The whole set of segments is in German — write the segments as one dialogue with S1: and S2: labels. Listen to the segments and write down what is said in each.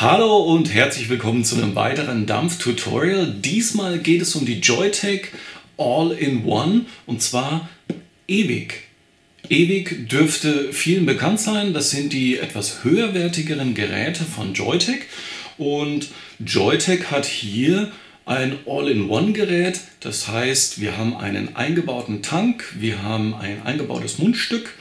S1: Hallo und herzlich willkommen zu einem weiteren Dampf-Tutorial. Diesmal geht es um die Joytech All-in-One und zwar ewig. Ewig dürfte vielen bekannt sein. Das sind die etwas höherwertigeren Geräte von Joytech und Joytech hat hier ein All-in-One-Gerät. Das heißt, wir haben einen eingebauten Tank, wir haben ein eingebautes Mundstück,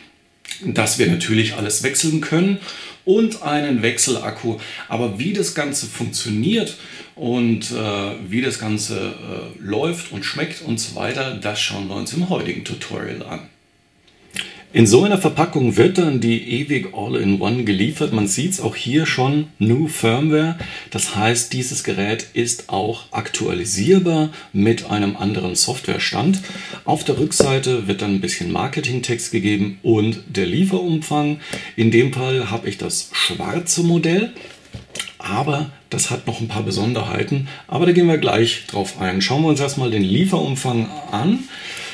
S1: das wir natürlich alles wechseln können und einen Wechselakku. Aber wie das Ganze funktioniert und äh, wie das Ganze äh, läuft und schmeckt und so weiter, das schauen wir uns im heutigen Tutorial an. In so einer Verpackung wird dann die ewig All-in-One geliefert. Man sieht es auch hier schon, New Firmware. Das heißt, dieses Gerät ist auch aktualisierbar mit einem anderen Softwarestand. Auf der Rückseite wird dann ein bisschen Marketingtext gegeben und der Lieferumfang. In dem Fall habe ich das schwarze Modell, aber das hat noch ein paar Besonderheiten. Aber da gehen wir gleich drauf ein. Schauen wir uns erstmal den Lieferumfang an.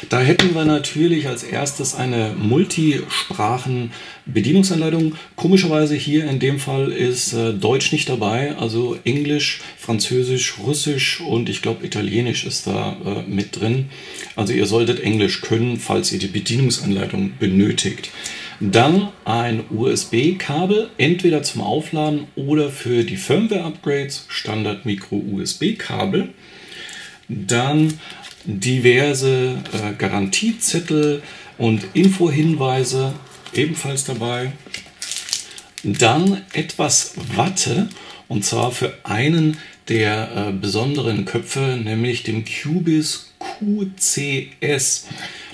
S1: Da hätten wir natürlich als erstes eine Multisprachen-Bedienungsanleitung. Komischerweise hier in dem Fall ist äh, Deutsch nicht dabei, also Englisch, Französisch, Russisch und ich glaube Italienisch ist da äh, mit drin. Also ihr solltet Englisch können, falls ihr die Bedienungsanleitung benötigt. Dann ein USB-Kabel, entweder zum Aufladen oder für die Firmware-Upgrades, Standard Micro-USB-Kabel. Dann diverse äh, Garantiezettel und Infohinweise ebenfalls dabei. Dann etwas Watte und zwar für einen der äh, besonderen Köpfe, nämlich dem Cubis QCS.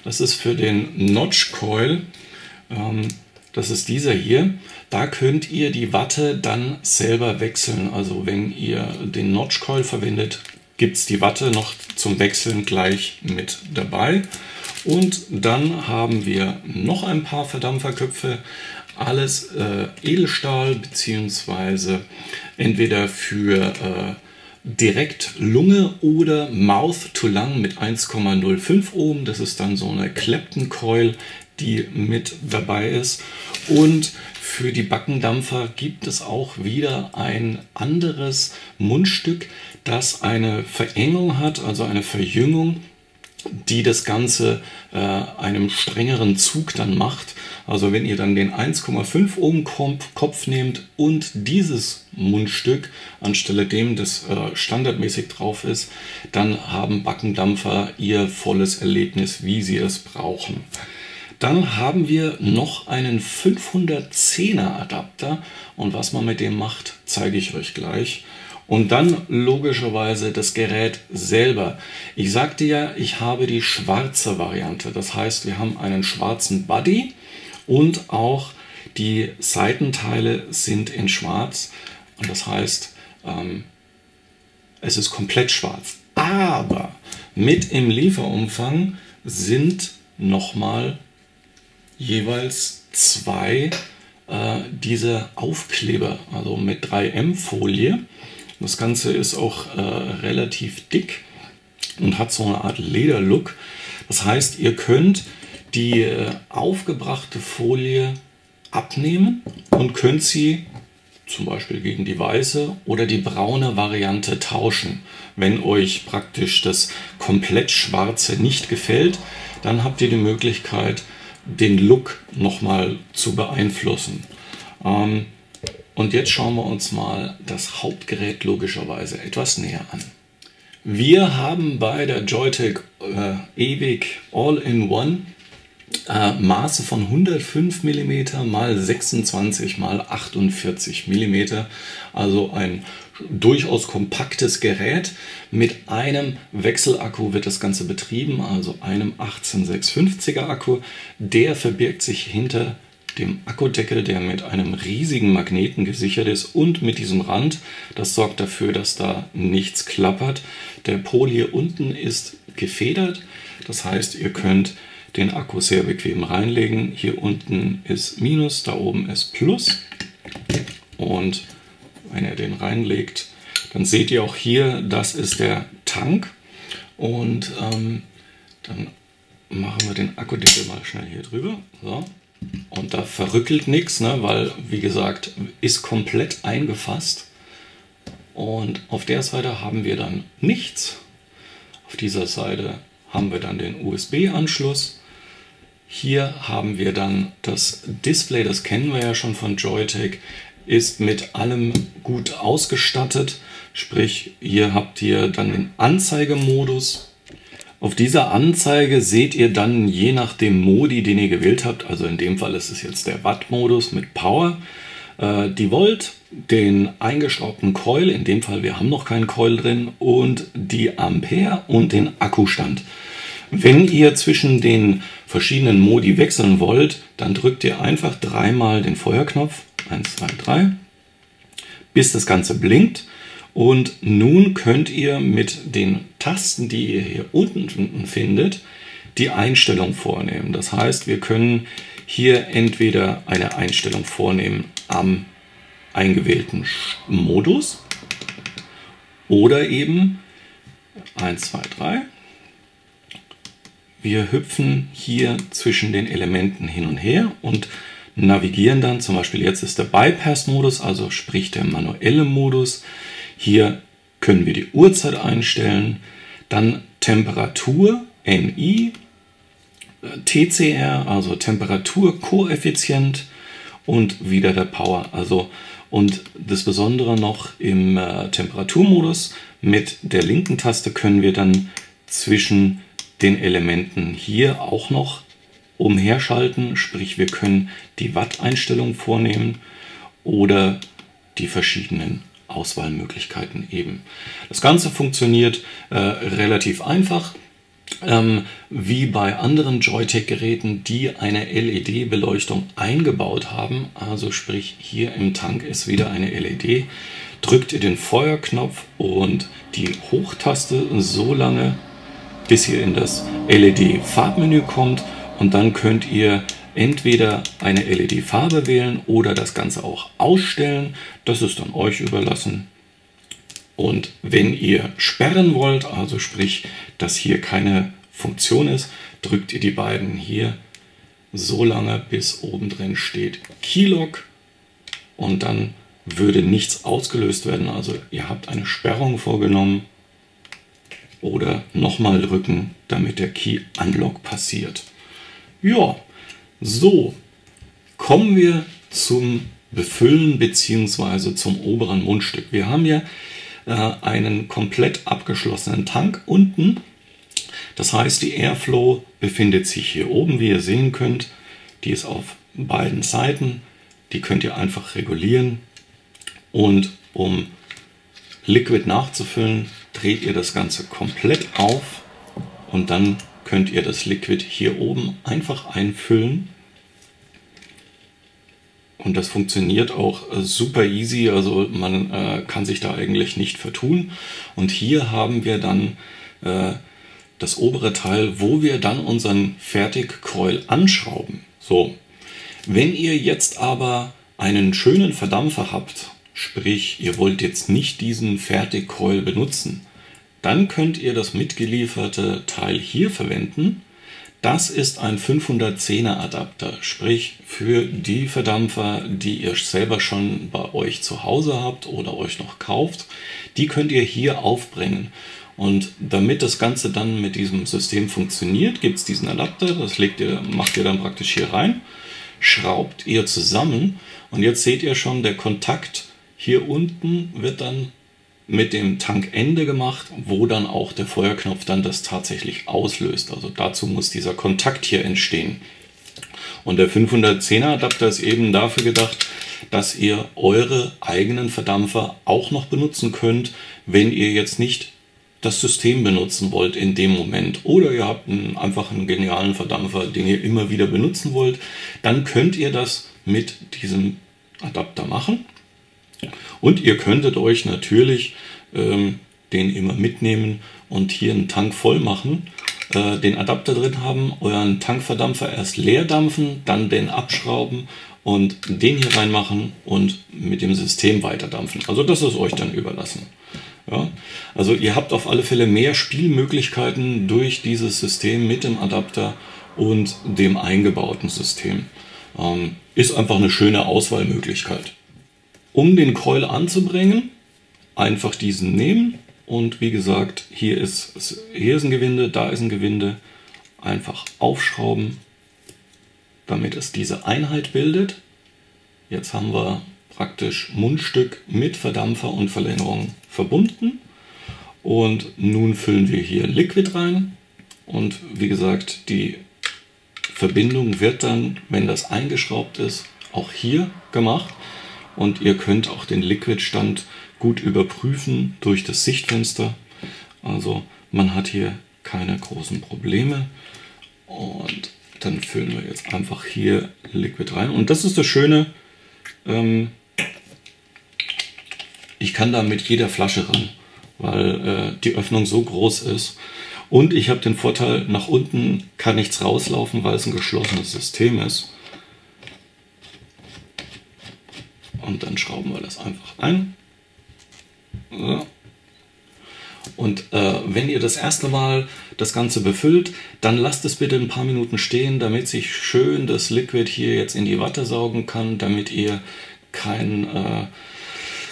S1: Das ist für den Notch Coil. Ähm, das ist dieser hier. Da könnt ihr die Watte dann selber wechseln. Also wenn ihr den Notch Coil verwendet, gibt es die Watte noch zum Wechseln gleich mit dabei. Und dann haben wir noch ein paar Verdampferköpfe. Alles äh, Edelstahl beziehungsweise entweder für äh, direkt Lunge oder Mouth to Lung mit 1,05 Ohm. Das ist dann so eine Clapton Coil, die mit dabei ist. Und für die Backendampfer gibt es auch wieder ein anderes Mundstück, das eine Verengung hat, also eine Verjüngung, die das Ganze äh, einem strengeren Zug dann macht. Also wenn ihr dann den 1,5 Ohm Kopf nehmt und dieses Mundstück anstelle dem, das äh, standardmäßig drauf ist, dann haben Backendampfer ihr volles Erlebnis, wie sie es brauchen. Dann haben wir noch einen 510er Adapter und was man mit dem macht, zeige ich euch gleich. Und dann logischerweise das Gerät selber. Ich sagte ja, ich habe die schwarze Variante. Das heißt, wir haben einen schwarzen Body und auch die Seitenteile sind in schwarz. Und das heißt, ähm, es ist komplett schwarz. Aber mit im Lieferumfang sind nochmal jeweils zwei äh, diese Aufkleber, also mit 3M-Folie. Das Ganze ist auch äh, relativ dick und hat so eine Art Lederlook. Das heißt, ihr könnt die äh, aufgebrachte Folie abnehmen und könnt sie zum Beispiel gegen die weiße oder die braune Variante tauschen. Wenn euch praktisch das komplett schwarze nicht gefällt, dann habt ihr die Möglichkeit, den Look nochmal zu beeinflussen. Ähm, und jetzt schauen wir uns mal das Hauptgerät logischerweise etwas näher an. Wir haben bei der Joytech äh, ewig All-in-One äh, Maße von 105 mm mal 26 mal 48 mm, also ein durchaus kompaktes Gerät. Mit einem Wechselakku wird das Ganze betrieben, also einem 18650er Akku. Der verbirgt sich hinter dem Akkudeckel, der mit einem riesigen Magneten gesichert ist und mit diesem Rand. Das sorgt dafür, dass da nichts klappert. Der Pol hier unten ist gefedert. Das heißt, ihr könnt den Akku sehr bequem reinlegen. Hier unten ist Minus, da oben ist Plus. Und wenn ihr den reinlegt, dann seht ihr auch hier, das ist der Tank. Und ähm, dann machen wir den Akkudeckel mal schnell hier drüber. So. Und da verrückelt nichts, ne, weil, wie gesagt, ist komplett eingefasst. Und auf der Seite haben wir dann nichts. Auf dieser Seite haben wir dann den USB-Anschluss. Hier haben wir dann das Display, das kennen wir ja schon von Joytech, ist mit allem gut ausgestattet. Sprich, hier habt ihr dann den Anzeigemodus. Auf dieser Anzeige seht ihr dann je nach dem Modi, den ihr gewählt habt, also in dem Fall ist es jetzt der Watt-Modus mit Power, äh, die Volt, den eingeschraubten Coil, in dem Fall wir haben noch keinen Coil drin, und die Ampere und den Akkustand. Wenn ihr zwischen den verschiedenen Modi wechseln wollt, dann drückt ihr einfach dreimal den Feuerknopf, 1, 2, 3, bis das Ganze blinkt. Und nun könnt ihr mit den Tasten, die ihr hier unten findet, die Einstellung vornehmen. Das heißt, wir können hier entweder eine Einstellung vornehmen am eingewählten Modus oder eben 1, 2, 3. Wir hüpfen hier zwischen den Elementen hin und her und navigieren dann, zum Beispiel jetzt ist der Bypass-Modus, also sprich der manuelle Modus. Hier können wir die Uhrzeit einstellen, dann Temperatur, NI, TCR, also Temperaturkoeffizient und wieder der Power. Also und das Besondere noch im äh, Temperaturmodus mit der linken Taste können wir dann zwischen den Elementen hier auch noch umherschalten, sprich wir können die Watt-Einstellung vornehmen oder die verschiedenen Auswahlmöglichkeiten eben. Das Ganze funktioniert äh, relativ einfach. Ähm, wie bei anderen Joytech-Geräten, die eine LED-Beleuchtung eingebaut haben, also sprich hier im Tank ist wieder eine LED, drückt ihr den Feuerknopf und die Hochtaste so lange, bis ihr in das LED-Farbmenü kommt und dann könnt ihr entweder eine LED-Farbe wählen oder das Ganze auch ausstellen. Das ist dann euch überlassen. Und wenn ihr sperren wollt, also sprich, dass hier keine Funktion ist, drückt ihr die beiden hier so lange, bis oben drin steht Keylog und dann würde nichts ausgelöst werden. Also ihr habt eine Sperrung vorgenommen oder nochmal drücken, damit der Key Unlock passiert. Ja, so kommen wir zum Befüllen bzw. zum oberen Mundstück. Wir haben ja äh, einen komplett abgeschlossenen Tank unten. Das heißt, die Airflow befindet sich hier oben, wie ihr sehen könnt. Die ist auf beiden Seiten. Die könnt ihr einfach regulieren. Und um Liquid nachzufüllen, dreht ihr das Ganze komplett auf und dann könnt ihr das Liquid hier oben einfach einfüllen. Und das funktioniert auch äh, super easy, also man äh, kann sich da eigentlich nicht vertun. Und hier haben wir dann äh, das obere Teil, wo wir dann unseren Fertigcoil anschrauben. So, wenn ihr jetzt aber einen schönen Verdampfer habt, sprich ihr wollt jetzt nicht diesen Fertigcoil benutzen, dann könnt ihr das mitgelieferte Teil hier verwenden. Das ist ein 510er Adapter, sprich für die Verdampfer, die ihr selber schon bei euch zu Hause habt oder euch noch kauft, die könnt ihr hier aufbringen. Und damit das Ganze dann mit diesem System funktioniert, gibt es diesen Adapter, das legt ihr, macht ihr dann praktisch hier rein, schraubt ihr zusammen. Und jetzt seht ihr schon, der Kontakt hier unten wird dann mit dem Tankende gemacht, wo dann auch der Feuerknopf dann das tatsächlich auslöst. Also dazu muss dieser Kontakt hier entstehen. Und der 510er Adapter ist eben dafür gedacht, dass ihr eure eigenen Verdampfer auch noch benutzen könnt, wenn ihr jetzt nicht das System benutzen wollt in dem Moment oder ihr habt einen, einfach einen genialen Verdampfer, den ihr immer wieder benutzen wollt, dann könnt ihr das mit diesem Adapter machen. Und ihr könntet euch natürlich ähm, den immer mitnehmen und hier einen Tank voll machen, äh, den Adapter drin haben, euren Tankverdampfer erst leer dampfen, dann den abschrauben und den hier reinmachen und mit dem System weiterdampfen. Also das ist euch dann überlassen. Ja? Also ihr habt auf alle Fälle mehr Spielmöglichkeiten durch dieses System mit dem Adapter und dem eingebauten System. Ähm, ist einfach eine schöne Auswahlmöglichkeit. Um den Coil anzubringen, einfach diesen nehmen und wie gesagt, hier ist, hier ist ein Gewinde, da ist ein Gewinde. Einfach aufschrauben, damit es diese Einheit bildet. Jetzt haben wir praktisch Mundstück mit Verdampfer und Verlängerung verbunden. Und nun füllen wir hier Liquid rein. Und wie gesagt, die Verbindung wird dann, wenn das eingeschraubt ist, auch hier gemacht. Und ihr könnt auch den Liquidstand gut überprüfen durch das Sichtfenster. Also man hat hier keine großen Probleme. Und dann füllen wir jetzt einfach hier Liquid rein. Und das ist das Schöne, ähm, ich kann da mit jeder Flasche ran, weil äh, die Öffnung so groß ist. Und ich habe den Vorteil, nach unten kann nichts rauslaufen, weil es ein geschlossenes System ist. Und dann schrauben wir das einfach ein. So. Und äh, wenn ihr das erste Mal das Ganze befüllt, dann lasst es bitte ein paar Minuten stehen, damit sich schön das Liquid hier jetzt in die Watte saugen kann, damit ihr kein, äh,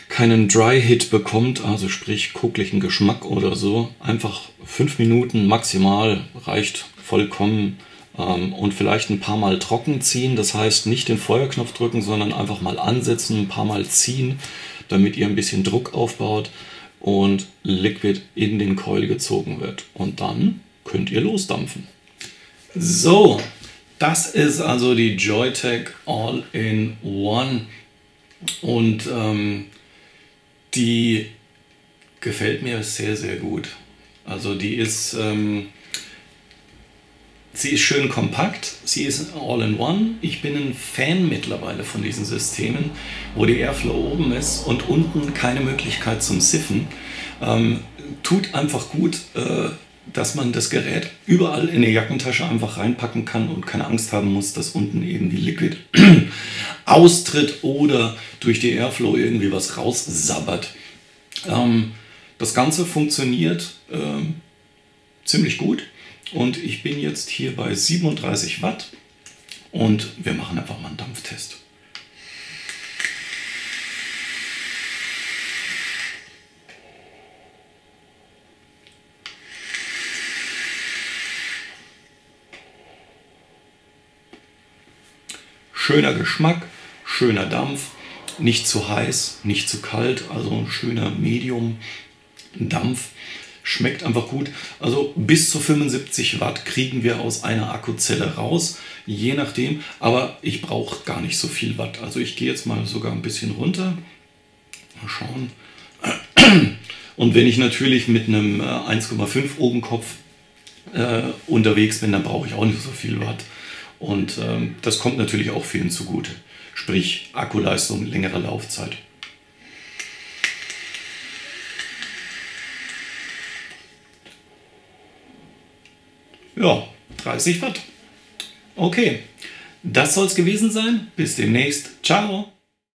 S1: keinen Dry Hit bekommt, also sprich kuckligen Geschmack oder so. Einfach fünf Minuten maximal reicht vollkommen und vielleicht ein paar Mal trocken ziehen. Das heißt nicht den Feuerknopf drücken, sondern einfach mal ansetzen, ein paar Mal ziehen, damit ihr ein bisschen Druck aufbaut und Liquid in den Coil gezogen wird. Und dann könnt ihr losdampfen. So, das ist also die Joytech All-in-One. Und ähm, die gefällt mir sehr, sehr gut. Also die ist, ähm, sie ist schön kompakt, sie ist All-in-One. Ich bin ein Fan mittlerweile von diesen Systemen, wo die Airflow oben ist und unten keine Möglichkeit zum Siffen. Ähm, tut einfach gut, äh, dass man das Gerät überall in die Jackentasche einfach reinpacken kann und keine Angst haben muss, dass unten eben die Liquid austritt oder durch die Airflow irgendwie was raussabbert. Ähm, das Ganze funktioniert äh, ziemlich gut und ich bin jetzt hier bei 37 Watt und wir machen einfach mal einen Dampftest. Schöner Geschmack, schöner Dampf, nicht zu heiß, nicht zu kalt, also ein schöner Medium-Dampf. Schmeckt einfach gut. Also bis zu 75 Watt kriegen wir aus einer Akkuzelle raus, je nachdem. Aber ich brauche gar nicht so viel Watt. Also ich gehe jetzt mal sogar ein bisschen runter. Mal schauen. Und wenn ich natürlich mit einem 1,5 äh, Obenkopf äh, unterwegs bin, dann brauche ich auch nicht so viel Watt. Und ähm, das kommt natürlich auch vielen zugute. Sprich Akkuleistung, längere Laufzeit. Ja, 30 Watt. Okay, das soll es gewesen sein. Bis demnächst. Ciao.